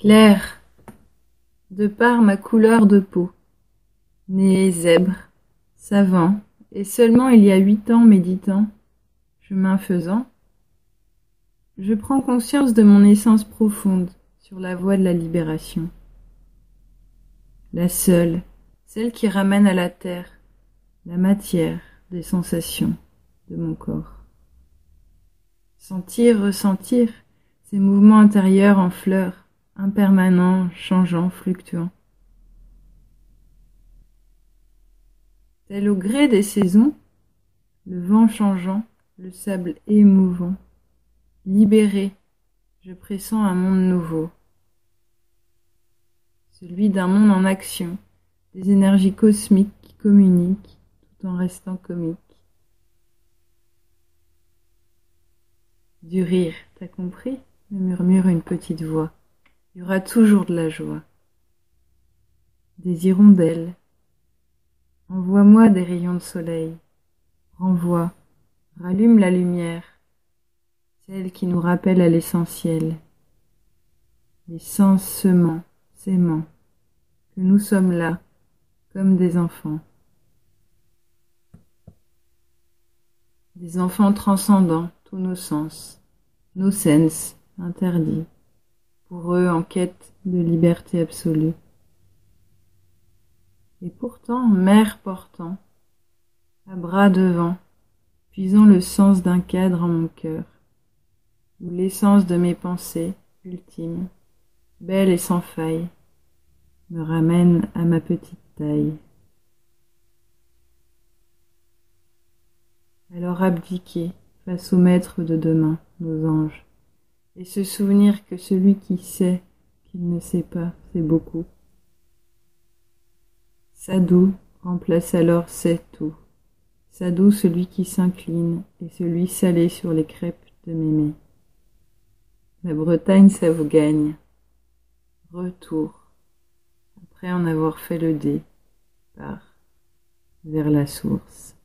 Claire, de par ma couleur de peau, né zèbre, savant, et seulement il y a huit ans méditant, chemin faisant, je prends conscience de mon essence profonde sur la voie de la libération. La seule, celle qui ramène à la terre la matière des sensations de mon corps. Sentir, ressentir ces mouvements intérieurs en fleurs, impermanents, changeants, fluctuants. Tel au gré des saisons, le vent changeant, le sable émouvant, libéré, je pressens un monde nouveau, celui d'un monde en action, des énergies cosmiques qui communiquent tout en restant comiques. Du rire, t'as compris? Me murmure une petite voix. Il y aura toujours de la joie. Des hirondelles. Envoie-moi des rayons de soleil. Renvoie, rallume la lumière, celle qui nous rappelle à l'essentiel. Les sens semant, s'aimant, que nous sommes là, comme des enfants. Des enfants transcendant tous nos sens, nos sens, interdit, pour eux en quête de liberté absolue. Et pourtant, mère portant, à bras devant, puisant le sens d'un cadre en mon cœur, où l'essence de mes pensées, ultimes, belle et sans faille, me ramène à ma petite taille. Alors abdiquer face au maître de demain, nos anges, et se souvenir que celui qui sait qu'il ne sait pas, c'est beaucoup. Sadou remplace alors c'est tout. Sadou celui qui s'incline et celui salé sur les crêpes de mémé. La Bretagne, ça vous gagne. Retour, après en avoir fait le dé, par vers la source.